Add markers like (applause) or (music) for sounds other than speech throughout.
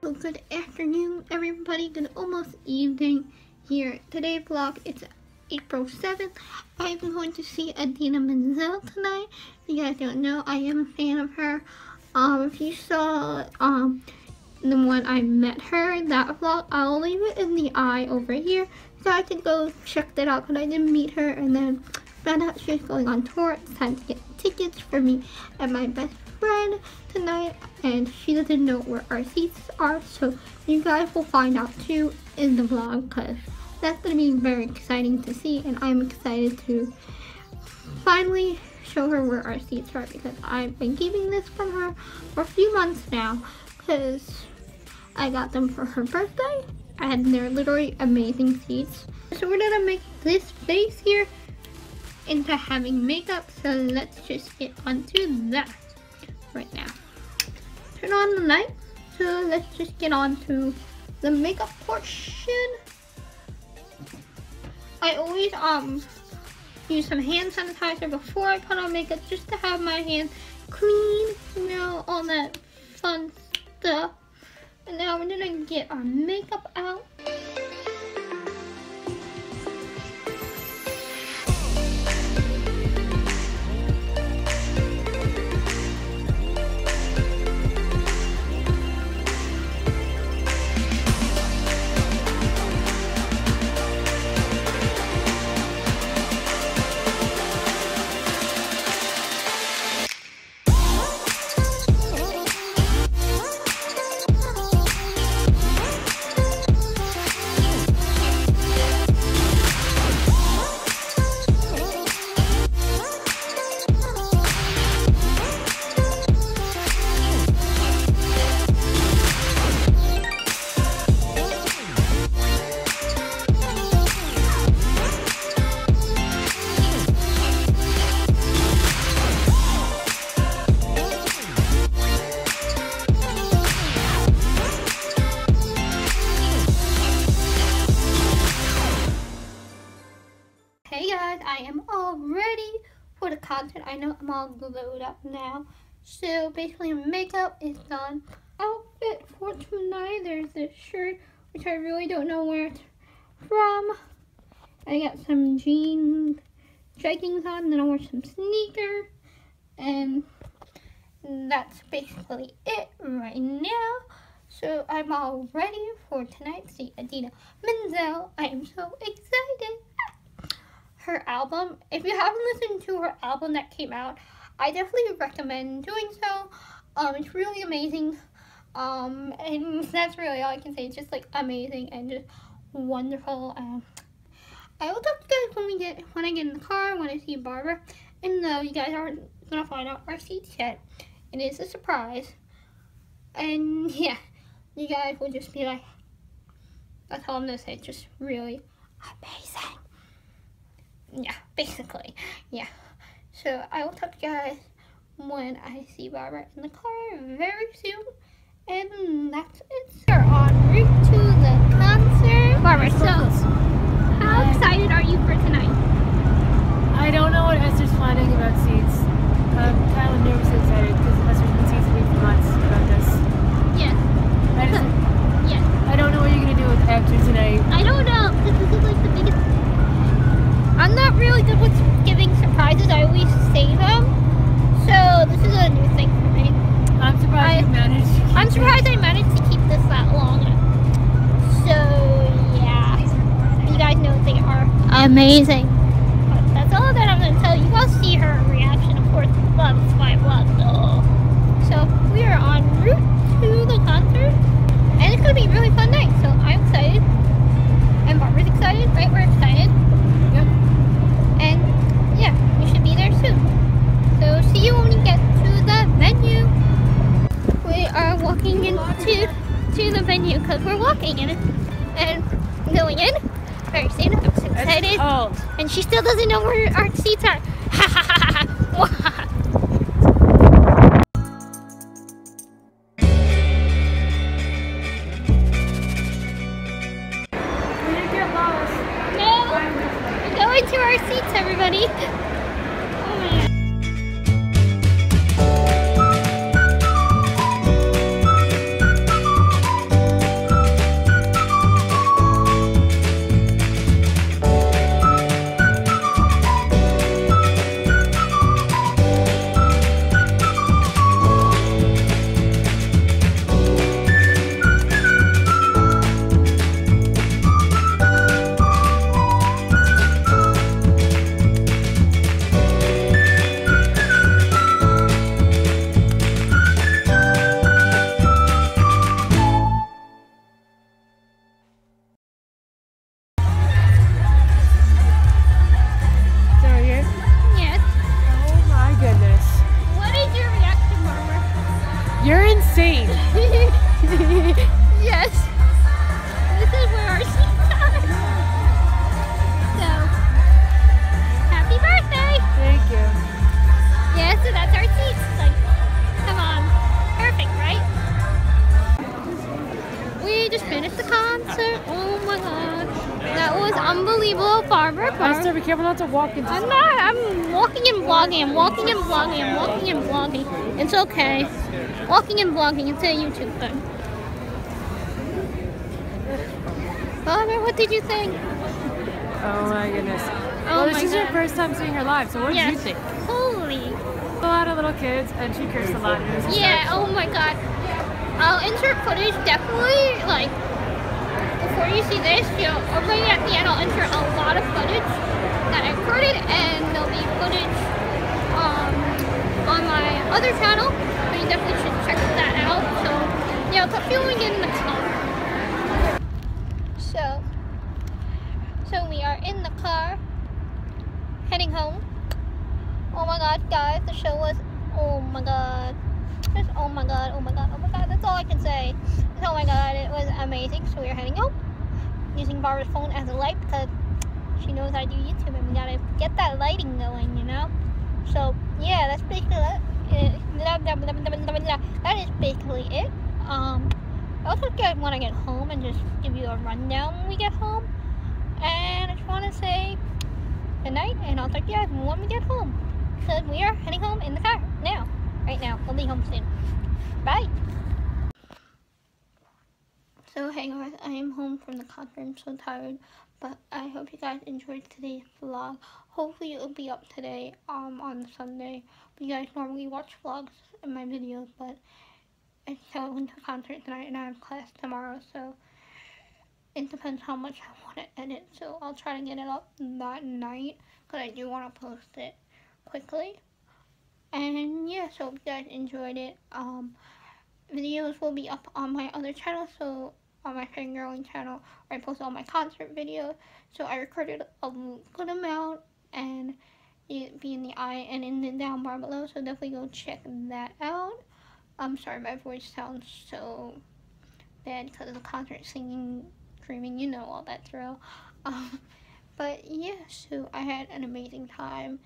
Well, good afternoon, everybody. Good almost evening here. Today vlog, it's April 7th. I'm going to see Idina Menzel tonight. If you guys don't know, I am a fan of her. Um, if you saw um the one I met her, that vlog, I'll leave it in the eye over here. So I can go check that out because I didn't meet her and then found out she was going on tour. It's time to get tickets for me and my best friend tonight and she doesn't know where our seats are so you guys will find out too in the vlog because that's going to be very exciting to see and I'm excited to finally show her where our seats are because I've been keeping this from her for a few months now because I got them for her birthday and they're literally amazing seats. So we're gonna make this face here into having makeup so let's just get onto that right now. Turn on the light. So let's just get on to the makeup portion. I always um use some hand sanitizer before I put on makeup just to have my hands clean, you know, all that fun stuff. And now we're gonna get our makeup out. The. I know I'm all glued up now. So basically makeup is done. Outfit for tonight, there's this shirt, which I really don't know where it's from. I got some jeans, jeggings on, then I'll wear some sneakers. And that's basically it right now. So I'm all ready for tonight's see Idina Menzel. I am so excited her album. If you haven't listened to her album that came out, I definitely recommend doing so. Um, it's really amazing. Um, and (laughs) that's really all I can say. It's just like amazing and just wonderful. Um, I will talk to you guys when we get when I get in the car when I see Barbara. And no, you guys aren't gonna find out our seats yet. It is a surprise. And (laughs) yeah, you guys will just be like, that's all I'm gonna say. It's just really amazing yeah, basically, yeah. So I will talk to you guys when I see Barbara in the car very soon. And that's it. We're en route to the concert. Barbara, so how excited are you for tonight? I don't know amazing. But that's all that I'm gonna tell you. I'll see her reaction, of course. It's my vlog, so. So we are en route to the concert, and it's gonna be a really fun night. So I'm excited, and Barbara's excited. Right, we're excited. Yep. And yeah, we should be there soon. So see you when we get to the venue. We are walking into to the venue because we're walking in and going in. Soon. I'm so excited. Cold. And she still doesn't know where our seats are. Ha ha ha ha. We didn't get lost. No, we're going to our seats, everybody. Unbelievable. Barbara, Barbara. Esther, be careful not to walk into. I'm not. I'm walking and vlogging. I'm walking and vlogging. I'm walking and vlogging. It's okay. Walking and vlogging. It's a YouTube thing. Barbara, what did you think? Oh my goodness. Oh well, this is your first time seeing her live, so what did you think? Holy. A lot of little kids, and she cursed a lot. Yeah. Oh my God. I'll insert footage definitely. Like before you see this, you know, maybe at the end, I'll insert a lot of footage that I recorded, and there'll be footage um, on my other channel. So you definitely should check that out. So yeah, I'll when we in the car. So, so we are in the car, heading home. Oh my god, guys, the show was, oh my god. Just, oh my god, oh my god, oh my god, that's all I can say. Oh my god, it was amazing. So we are heading home, using Barbara's phone as a light because she knows I do YouTube and we gotta get that lighting going, you know? So, yeah, that's basically blah. That is basically it. Um, to you guys when I get home and just give you a rundown when we get home. And I just want to say good night, and I'll talk to you guys when we get home. Because we are heading home in the car now. Right now. We'll be home soon. Bye. So, hey guys, I am home from the concert. I'm so tired. But I hope you guys enjoyed today's vlog. Hopefully it'll be up today um, on Sunday. You guys normally watch vlogs in my videos, but it's I went to concert tonight and I have class tomorrow, so it depends how much I want to edit. So I'll try to get it up that night because I do want to post it quickly. And yeah, so if you guys enjoyed it, um, videos will be up on my other channel. So on my fangirling channel, where I post all my concert videos. So I recorded a good amount and it be in the eye and in the down bar below. So definitely go check that out. I'm sorry, my voice sounds so bad because of the concert singing, screaming, you know all that drill. (laughs) Um, but yeah, so I had an amazing time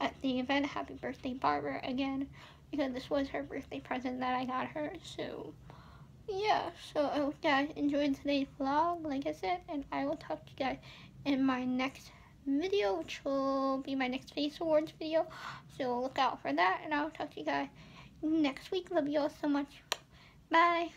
at the event. Happy birthday, Barbara, again, because this was her birthday present that I got her. So yeah, so I hope you guys enjoyed today's vlog, like I said, and I will talk to you guys in my next video, which will be my next Face Awards video. So look out for that, and I'll talk to you guys next week. Love you all so much. Bye.